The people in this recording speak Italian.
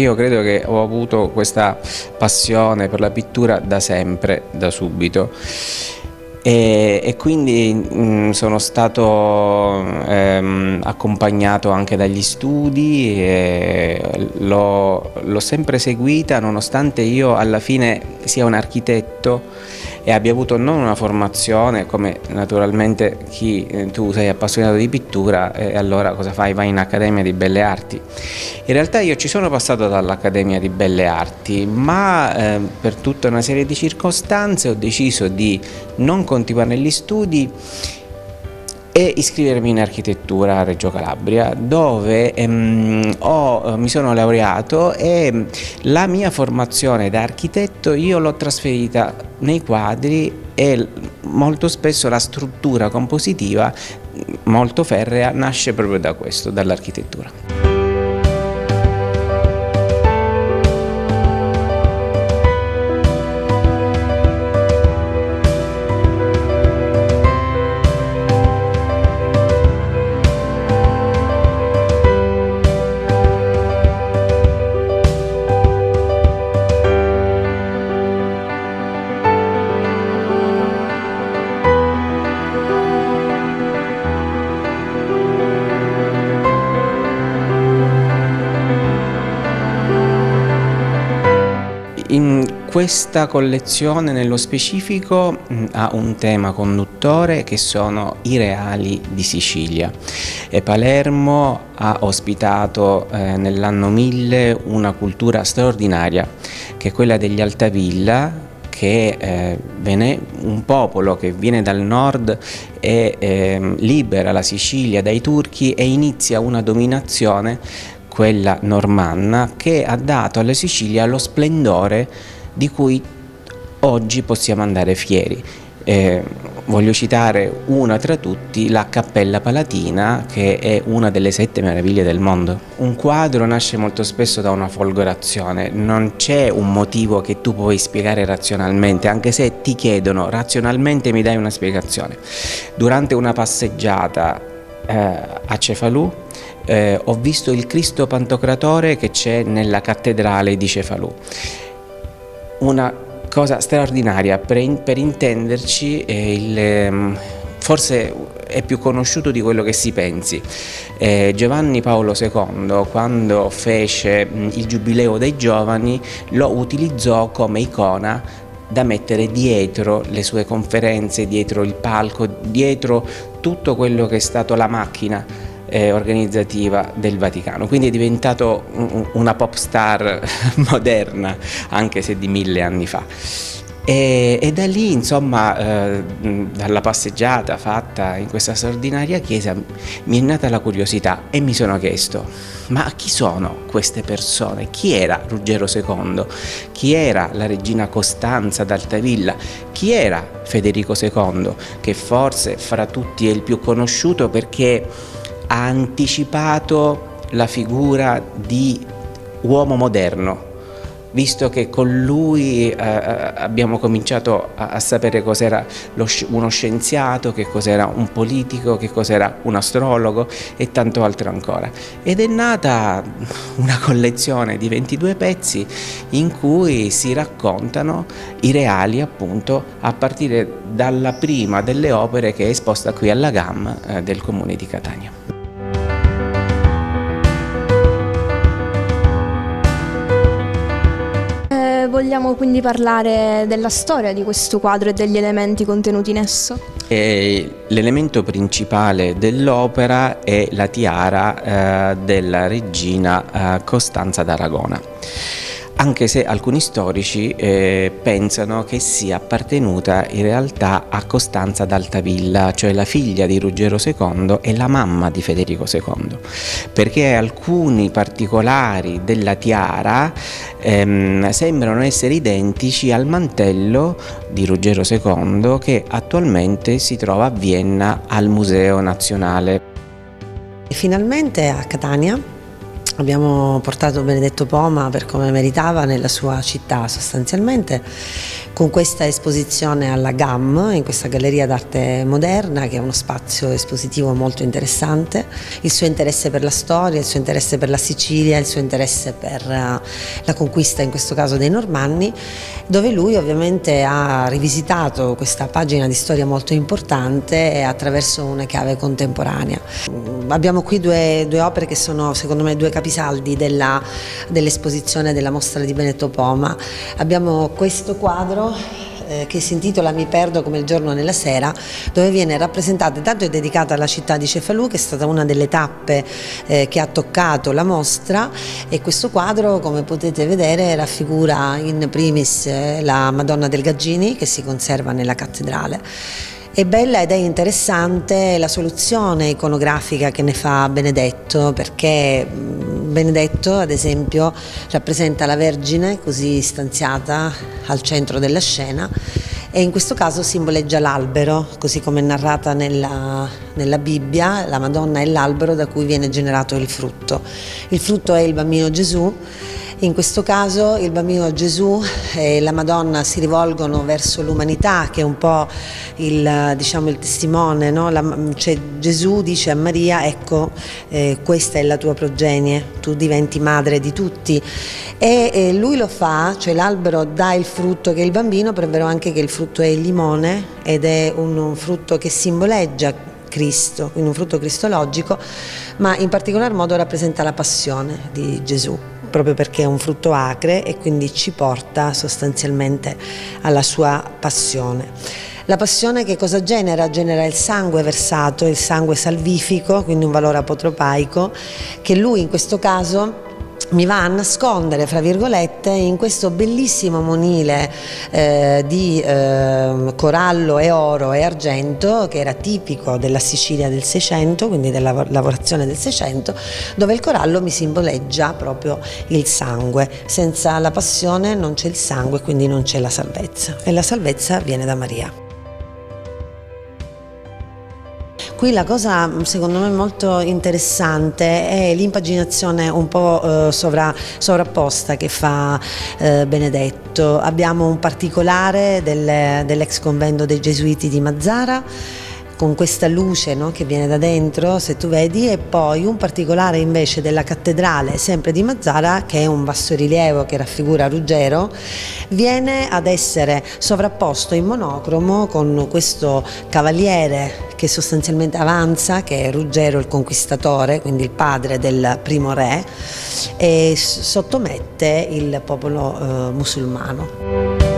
io credo che ho avuto questa passione per la pittura da sempre, da subito. E, e, quindi mh, sono stato ehm, accompagnato anche dagli studi l'ho sempre seguita nonostante io alla fine sia un architetto e abbia avuto non una formazione come naturalmente chi eh, tu sei appassionato di pittura e allora cosa fai? Vai in Accademia di Belle Arti. In realtà io ci sono passato dall'Accademia di Belle Arti ma eh, per tutta una serie di circostanze ho deciso di non continuare negli studi e iscrivermi in architettura a Reggio Calabria dove ehm, ho, mi sono laureato e la mia formazione da architetto io l'ho trasferita nei quadri e molto spesso la struttura compositiva molto ferrea nasce proprio da questo, dall'architettura. Questa collezione nello specifico mh, ha un tema conduttore che sono i reali di Sicilia. E Palermo ha ospitato eh, nell'anno 1000 una cultura straordinaria che è quella degli Altavilla che eh, un popolo che viene dal nord e eh, libera la Sicilia dai turchi e inizia una dominazione quella normanna, che ha dato alla Sicilia lo splendore di cui oggi possiamo andare fieri. Eh, voglio citare una tra tutti, la Cappella Palatina, che è una delle sette meraviglie del mondo. Un quadro nasce molto spesso da una folgorazione, non c'è un motivo che tu puoi spiegare razionalmente, anche se ti chiedono razionalmente mi dai una spiegazione. Durante una passeggiata eh, a Cefalù eh, ho visto il Cristo Pantocratore che c'è nella cattedrale di Cefalù. Una cosa straordinaria, per, in, per intenderci, eh, il, ehm, forse è più conosciuto di quello che si pensi. Eh, Giovanni Paolo II, quando fece il Giubileo dei Giovani, lo utilizzò come icona da mettere dietro le sue conferenze, dietro il palco, dietro tutto quello che è stato la macchina eh, organizzativa del Vaticano, quindi è diventato un, una pop star moderna, anche se di mille anni fa. E, e, da lì, insomma, eh, dalla passeggiata fatta in questa straordinaria chiesa, mi è nata la curiosità e mi sono chiesto, ma chi sono queste persone? Chi era Ruggero II? Chi era la regina Costanza d'Altavilla? Chi era Federico II? Che forse fra tutti è il più conosciuto perché ha anticipato la figura di uomo moderno, visto che con lui eh, eh, abbiamo cominciato a, a sapere cos'era uno scienziato, che cos'era un politico, che cos'era un astrologo e tanto altro ancora. Ed è nata una collezione di 22 pezzi in cui si raccontano i reali appunto a partire dalla prima delle opere che è esposta qui alla GAM eh, del comune di Catania. Vogliamo quindi parlare della storia di questo quadro e degli elementi contenuti in esso? L'elemento principale dell'opera è la tiara eh, della regina eh, Costanza d'Aragona anche se alcuni storici eh, pensano che sia appartenuta in realtà a Costanza d'Altavilla, cioè la figlia di Ruggero II e la mamma di Federico II, perché alcuni particolari della tiara ehm, sembrano essere identici al mantello di Ruggero II che attualmente si trova a Vienna al Museo Nazionale. Finalmente a Catania Abbiamo portato Benedetto Poma per come meritava nella sua città sostanzialmente con questa esposizione alla GAM, in questa Galleria d'Arte Moderna, che è uno spazio espositivo molto interessante, il suo interesse per la storia, il suo interesse per la Sicilia, il suo interesse per eh, la conquista, in questo caso dei Normanni, dove lui ovviamente ha rivisitato questa pagina di storia molto importante attraverso una chiave contemporanea. Abbiamo qui due, due opere che sono secondo me due capisaldi dell'esposizione dell della mostra di Benetto Poma. Abbiamo questo quadro eh, che si intitola Mi perdo come il giorno nella sera, dove viene rappresentata, intanto è dedicata alla città di Cefalù, che è stata una delle tappe eh, che ha toccato la mostra e questo quadro, come potete vedere, raffigura in primis eh, la Madonna del Gaggini che si conserva nella cattedrale. È bella ed è interessante la soluzione iconografica che ne fa Benedetto perché Benedetto ad esempio rappresenta la Vergine così stanziata al centro della scena e in questo caso simboleggia l'albero, così come è narrata nella, nella Bibbia, la Madonna è l'albero da cui viene generato il frutto. Il frutto è il bambino Gesù in questo caso il bambino Gesù e la Madonna si rivolgono verso l'umanità che è un po' il, diciamo, il testimone, no? la, cioè, Gesù dice a Maria ecco eh, questa è la tua progenie, tu diventi madre di tutti e, e lui lo fa, cioè l'albero dà il frutto che è il bambino, però è vero anche che il frutto è il limone ed è un, un frutto che simboleggia Cristo, quindi un frutto cristologico, ma in particolar modo rappresenta la passione di Gesù proprio perché è un frutto acre e quindi ci porta sostanzialmente alla sua passione. La passione che cosa genera? Genera il sangue versato, il sangue salvifico, quindi un valore apotropaico, che lui in questo caso mi va a nascondere, fra virgolette, in questo bellissimo monile eh, di eh, corallo e oro e argento che era tipico della Sicilia del Seicento, quindi della lavorazione del Seicento, dove il corallo mi simboleggia proprio il sangue. Senza la passione non c'è il sangue, quindi non c'è la salvezza e la salvezza viene da Maria. Qui la cosa secondo me molto interessante è l'impaginazione un po' eh, sovra, sovrapposta che fa eh, Benedetto. Abbiamo un particolare del, dell'ex convento dei Gesuiti di Mazzara con questa luce no, che viene da dentro, se tu vedi, e poi un particolare invece della cattedrale, sempre di Mazzara, che è un bassorilievo che raffigura Ruggero, viene ad essere sovrapposto in monocromo con questo cavaliere che sostanzialmente avanza, che è Ruggero il conquistatore, quindi il padre del primo re, e sottomette il popolo eh, musulmano.